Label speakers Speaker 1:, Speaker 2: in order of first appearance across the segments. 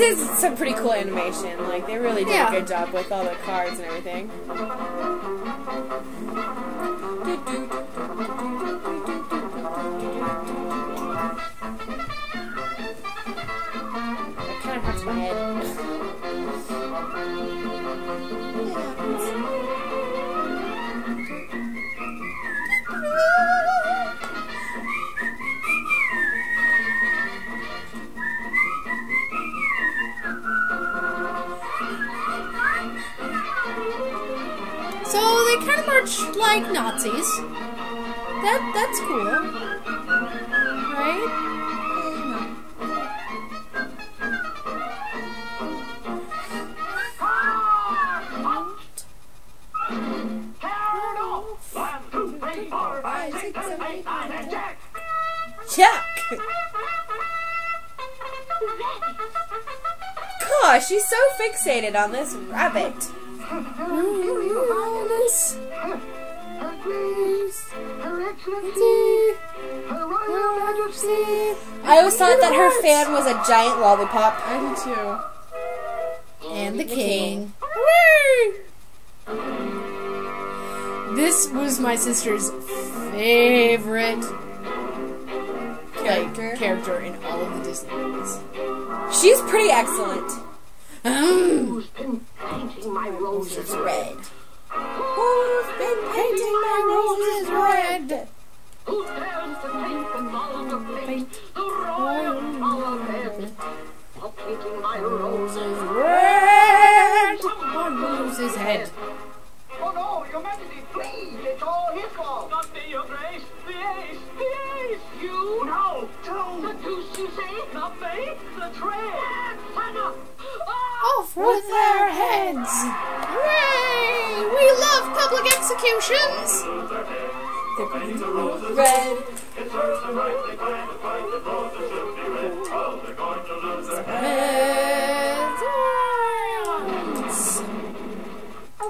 Speaker 1: is some pretty cool animation. Like they really did
Speaker 2: Yeah.
Speaker 1: a good job with all the cards and everything.
Speaker 2: March like Nazis. That that's cool, right?
Speaker 1: Chuck! Gosh, she's so fixated on this rabbit.
Speaker 2: Mm-hmm.
Speaker 1: I always thought that her fan was a giant lollipop.
Speaker 3: I do too.
Speaker 2: And the king. This was my sister's favorite like,
Speaker 1: Character?
Speaker 2: character in all of the Disney movies.
Speaker 1: She's pretty excellent.
Speaker 4: Who's been painting my roses
Speaker 1: Red.
Speaker 2: Who's been painting my roses red?
Speaker 4: Who dares to paint the golden of paint the royal bed? For painting my roses
Speaker 2: Red on Rose's head.
Speaker 4: Oh no, your majesty, please, it's all his fault. Not me, your grace. The ace, the ace. You? No, don't. The deuce, you say? Not me. The train.
Speaker 2: Off with their heads! Hooray! We love public executions!
Speaker 1: Red.
Speaker 5: Oh,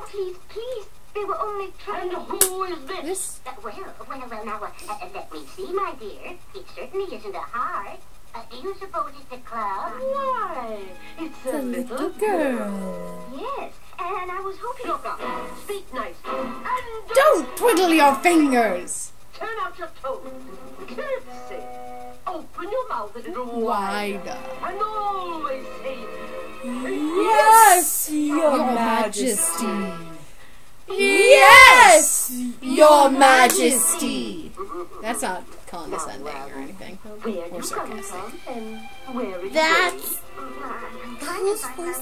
Speaker 5: please, please. They were only
Speaker 4: And
Speaker 5: to...
Speaker 4: who is this?
Speaker 2: This
Speaker 5: Uh, well, well, well, now, uh, uh, let me see, my dear. It certainly isn't a heart. Uh, do you suppose it's a club?
Speaker 4: Why, it's a,
Speaker 2: a little girl.
Speaker 5: Yes, and I was hoping...
Speaker 4: Look up. Speak nicely. And
Speaker 2: Don't twiddle your fingers!
Speaker 4: turn out your toes. Say,
Speaker 1: Yes, your, majesty. Yes, your majesty.
Speaker 2: That's not condescending or anything.
Speaker 4: where
Speaker 2: Or
Speaker 4: you
Speaker 2: sarcastic.
Speaker 4: from and where are you
Speaker 1: That's
Speaker 5: I'm trying to find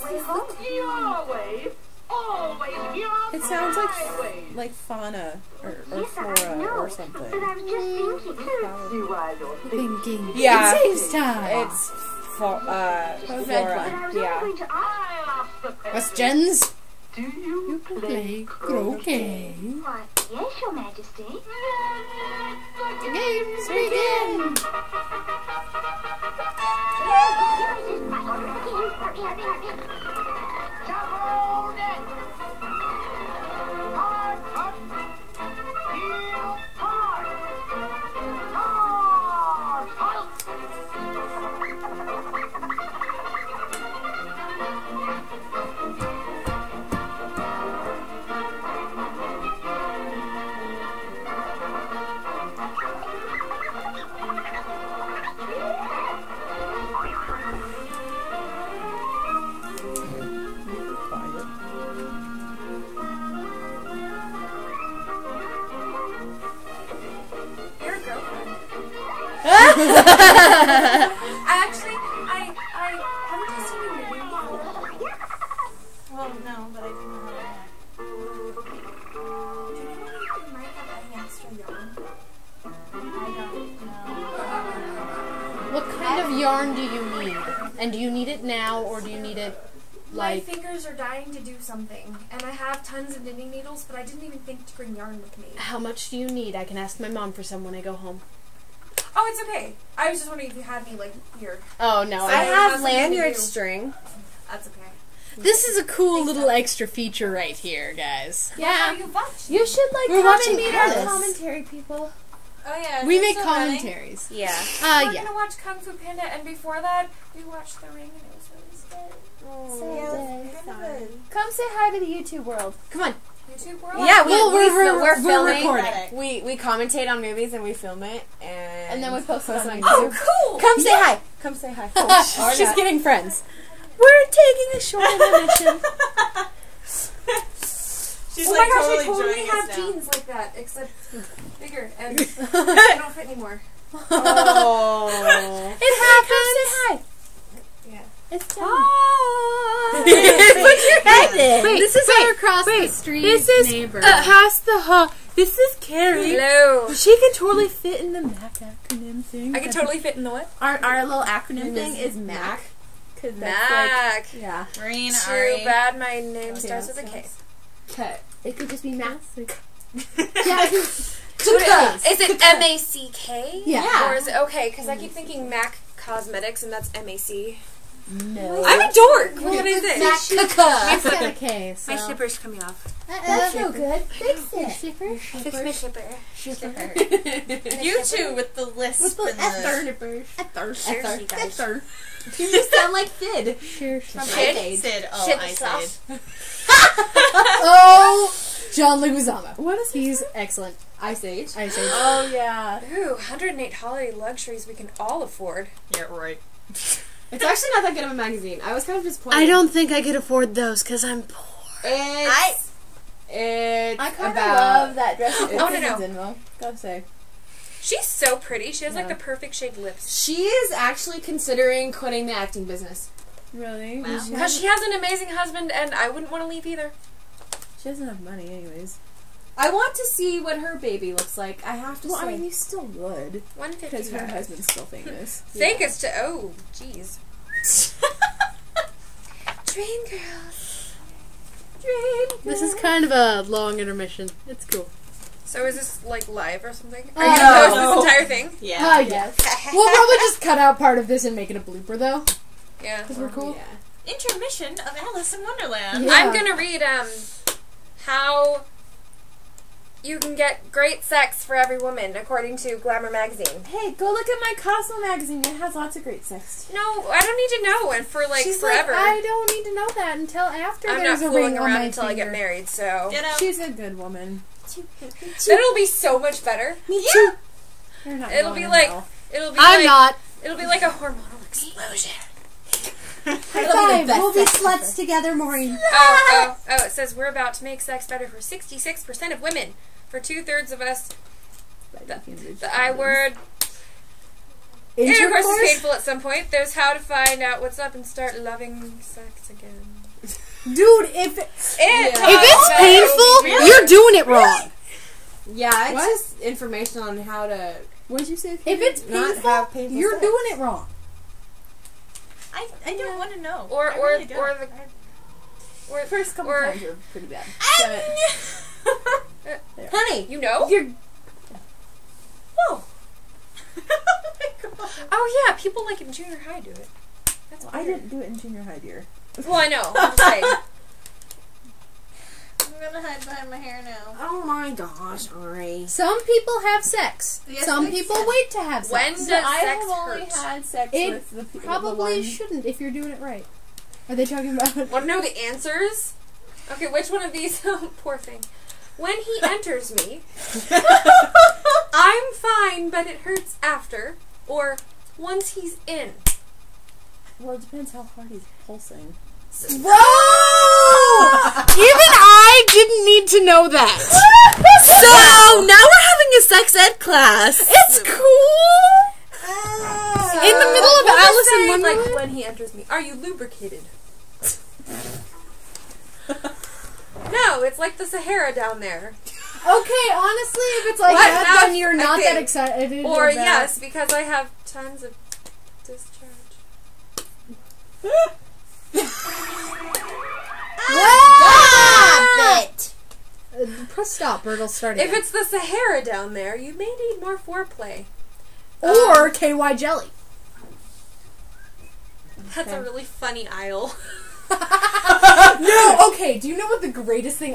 Speaker 5: my way home.
Speaker 4: going? Your way. Always
Speaker 1: It sounds like like fauna or, or
Speaker 5: Yes,
Speaker 1: flora or
Speaker 5: But
Speaker 1: something.
Speaker 5: I was just thinking...
Speaker 4: Thinking.
Speaker 1: Yeah.
Speaker 2: It saves time.
Speaker 1: It's uh,
Speaker 5: But
Speaker 1: flora.
Speaker 5: was
Speaker 1: Yeah.
Speaker 5: only going to ask...
Speaker 4: I'll ask the
Speaker 2: Questions?
Speaker 4: Do you
Speaker 2: Play croquet.
Speaker 5: Why, yes, your majesty.
Speaker 2: The Games begin.
Speaker 6: You're I actually, I, I haven't I seen you reading before? Well, no, but I do know how to act. Do you know if you might have any extra yarn? I don't know.
Speaker 2: What kind of yarn do you need? And do you need it now or do you need it like...
Speaker 6: My fingers are dying to do something, and I have tons of knitting needles, but I didn't even think to bring yarn with me.
Speaker 2: how much do you need? I can ask my mom for some when I go home.
Speaker 6: Oh, it's okay. I was just wondering if you had any, like, here.
Speaker 2: Oh no,
Speaker 1: I
Speaker 6: I
Speaker 2: I
Speaker 1: have
Speaker 6: have something to
Speaker 1: lanyard
Speaker 6: do.
Speaker 1: string.
Speaker 6: That's okay.
Speaker 2: This is a cool little extra feature right here, guys.
Speaker 6: Yeah, are you?
Speaker 1: You should like
Speaker 2: We're
Speaker 1: come
Speaker 2: watching
Speaker 1: and meet
Speaker 2: Alice.
Speaker 1: our commentary people.
Speaker 6: Oh yeah.
Speaker 2: We make
Speaker 6: still running.
Speaker 2: commentaries.
Speaker 7: Yeah.
Speaker 2: Uh,
Speaker 6: We're
Speaker 2: yeah.
Speaker 6: gonna watch Kung Fu Panda, and before that, we watched The Ring, and it was really scary.
Speaker 3: So yeah, it was kind of a
Speaker 2: Come say hi to the YouTube world. Come on.
Speaker 6: YouTube world.
Speaker 1: Yeah, we,
Speaker 2: Well,
Speaker 1: we,
Speaker 2: we're-
Speaker 1: fil-
Speaker 2: we're-
Speaker 1: we're,
Speaker 2: we're
Speaker 1: filming.
Speaker 2: recording.
Speaker 1: We we commentate on movies and we film it and
Speaker 2: And then we post it on
Speaker 1: on
Speaker 2: YouTube.
Speaker 1: YouTube.
Speaker 6: Oh, cool.
Speaker 1: Come say hi. Come say hi. Or
Speaker 2: She's getting friends. We're taking a short intermission.
Speaker 3: She's
Speaker 6: oh
Speaker 3: like
Speaker 6: my gosh,
Speaker 3: totally
Speaker 6: I totally
Speaker 3: joining
Speaker 6: have jeans like that, except bigger, and they don't fit anymore.
Speaker 1: Oh.
Speaker 2: It happens. Say hi.
Speaker 6: Yeah.
Speaker 2: It's done.
Speaker 1: Hi.
Speaker 2: Put your head in.
Speaker 1: Wait,
Speaker 2: this is
Speaker 1: wait,
Speaker 2: our across the street
Speaker 1: This is
Speaker 2: neighbor.
Speaker 1: uh, has the huh. This is Carrie.
Speaker 6: Hello.
Speaker 1: She can totally fit in the Mac acronym thing.
Speaker 6: I can totally fit in the what?
Speaker 2: our our little acronym
Speaker 1: Name
Speaker 2: thing
Speaker 1: is
Speaker 2: is MAC. Cause that's
Speaker 6: Mac.
Speaker 2: like yeah.
Speaker 3: Maureen,
Speaker 6: Too
Speaker 3: Ari.
Speaker 6: bad my name starts with a K.
Speaker 1: Cut.
Speaker 2: It could just be Mac.
Speaker 1: Yeah.
Speaker 6: Is it M A C K?
Speaker 2: Yeah.
Speaker 6: Or is it okay? Because I keep thinking Mac Cosmetics, and that's M A C.
Speaker 2: No.
Speaker 6: I'm a dork. What is it?
Speaker 2: Mac It's got a K. So.
Speaker 6: My slipper's coming off.
Speaker 2: Uh, uh, that's no good. Fix it. Shipper.
Speaker 6: Fix my slipper.
Speaker 3: You two with the lisp
Speaker 2: With the
Speaker 3: and the...
Speaker 2: ether. Ether. Ether. Ether.
Speaker 1: You just sound like Fid.
Speaker 2: Sure.
Speaker 3: From
Speaker 6: Shit.
Speaker 3: Ice Sid. Oh,
Speaker 6: Shit,
Speaker 3: Ice
Speaker 6: sauce.
Speaker 2: Oh, John Leguizamo. What is He's excellent.
Speaker 1: Ice Age.
Speaker 2: I say.
Speaker 1: Oh yeah.
Speaker 6: Ooh, 108 holiday luxuries we can all afford.
Speaker 3: Yeah, right.
Speaker 1: It's actually not that good of a magazine. I was kind of disappointed.
Speaker 2: I don't think I could afford those because I'm poor.
Speaker 1: It's. It's
Speaker 2: I kind of love that dress.
Speaker 6: Oh, no, no.
Speaker 2: Zinmo. Gotta say.
Speaker 6: She's so pretty. She has like the perfect shade lips.
Speaker 1: She is actually considering quitting the acting business.
Speaker 2: Really?
Speaker 3: Wow.
Speaker 6: Because she has an amazing husband, and I wouldn't want to leave either.
Speaker 2: she doesn't have money, anyways.
Speaker 1: I want to see what her baby looks like. I have to
Speaker 2: Well,
Speaker 1: say.
Speaker 2: I mean, you still would one fifty because her husband's still famous.
Speaker 6: Thank us to. Oh, jeez. Dream girls.
Speaker 2: Dream. This is kind of a long intermission. It's cool.
Speaker 6: So is this like live or something?
Speaker 2: Uh,
Speaker 6: Are you gonna
Speaker 2: no.
Speaker 6: post this entire thing?
Speaker 3: Yeah.
Speaker 2: Ah, yes. we'll probably just cut out part of this and make it a blooper, though,
Speaker 6: Yeah.
Speaker 2: because we're cool.
Speaker 1: Yeah.
Speaker 3: Intermission of Alice in Wonderland.
Speaker 2: Yeah.
Speaker 6: I'm gonna read um how you can get great sex for every woman according to Glamour magazine.
Speaker 2: Hey, go look at my Cosmo magazine. It has lots of great sex.
Speaker 6: No, I don't need to know and for like
Speaker 2: She's
Speaker 6: forever.
Speaker 2: like, I don't need to know that until after
Speaker 6: I'm
Speaker 2: there's
Speaker 6: not
Speaker 2: a ring
Speaker 6: fooling
Speaker 2: on
Speaker 6: around
Speaker 2: my
Speaker 6: until I get married, so
Speaker 3: Ditto.
Speaker 2: She's a good woman.
Speaker 6: it'll be so much better.
Speaker 2: Me too. You're not
Speaker 6: It'll be like
Speaker 2: hell.
Speaker 6: it'll be
Speaker 2: I'm
Speaker 6: like
Speaker 2: not.
Speaker 6: it'll be like a hormonal explosion.
Speaker 2: High five. We'll be sluts together, Maureen.
Speaker 6: Oh, oh, oh, it says we're about to make sex better for 66% of women. For two thirds of us, the I word. Intercourse is painful at some point. There's how to find out what's up and start loving sex again.
Speaker 2: Dude, if
Speaker 6: It
Speaker 2: if it's
Speaker 6: about-
Speaker 2: painful, you're doing it wrong.
Speaker 1: Yeah, it's
Speaker 2: What?
Speaker 1: just information on how to
Speaker 2: What did you say? If it's
Speaker 1: not
Speaker 2: painful,
Speaker 1: have painful
Speaker 2: you're
Speaker 1: sex.
Speaker 2: doing it wrong.
Speaker 3: I, I don't want to know.
Speaker 6: Or
Speaker 3: I
Speaker 6: or
Speaker 3: really
Speaker 6: or the or
Speaker 2: First couple
Speaker 6: or,
Speaker 2: times are pretty bad.
Speaker 1: Uh, honey,
Speaker 6: You know?
Speaker 2: You're
Speaker 3: Whoa. oh my god.
Speaker 6: Oh yeah, people like in junior high do it. That's
Speaker 2: I didn't do it in junior high, dear.
Speaker 6: Well, I know. I'm just saying.
Speaker 3: I'm gonna hide behind my hair now.
Speaker 1: Oh my gosh, Ari.
Speaker 2: Some people have sex.
Speaker 3: Yes,
Speaker 2: Some people
Speaker 3: sense.
Speaker 2: wait to have sex.
Speaker 6: When
Speaker 2: sex.
Speaker 6: does
Speaker 1: I
Speaker 6: sex
Speaker 1: have only
Speaker 6: hurt?
Speaker 1: had sex
Speaker 2: It
Speaker 1: with the pe- the
Speaker 2: Probably
Speaker 1: one-
Speaker 2: shouldn't if you're doing it right. Are they talking about?
Speaker 6: Want to know the answers? Okay, which one of these? Oh, poor thing. When he enters me, I'm fine, but it hurts after. Or once he's in.
Speaker 2: Well, it depends how hard he's pulsing.
Speaker 1: Whoa!
Speaker 2: Even I didn't need to know that.
Speaker 1: so now we're having a sex ed class.
Speaker 2: It's cool. In the middle of
Speaker 6: We'll
Speaker 2: Alice in
Speaker 6: say,
Speaker 2: Wonderland.
Speaker 6: like when he enters me, are you lubricated? no, it's like the Sahara down there.
Speaker 2: Okay, honestly, if it's like
Speaker 6: What?
Speaker 2: that,
Speaker 6: Now
Speaker 2: then you're
Speaker 6: I
Speaker 2: not that excited.
Speaker 6: Or
Speaker 2: about-
Speaker 6: yes, because I have tons of discharge.
Speaker 2: Stop it. Uh, press stop, or it'll start
Speaker 6: If it's the Sahara down there, you may need more foreplay.
Speaker 2: or KY jelly.
Speaker 6: That's a really funny aisle.
Speaker 2: no, okay. Do you know what the greatest thing